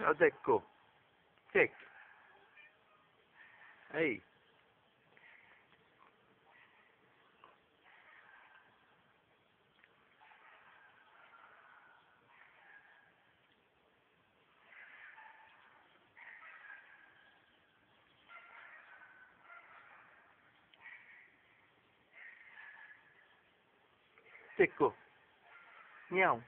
Ciao Decco. Check. Ehi. Secco. Miau.